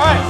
All right.